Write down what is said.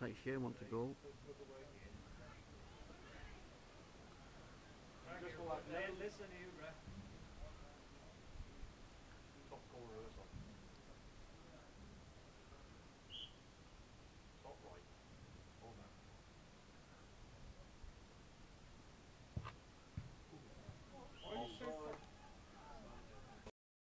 next like she wants to go. Listen here,